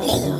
Hallelujah.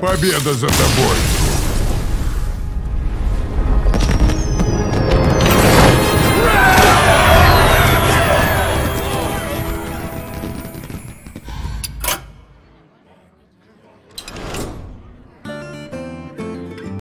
Победа за тобой!